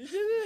You did it!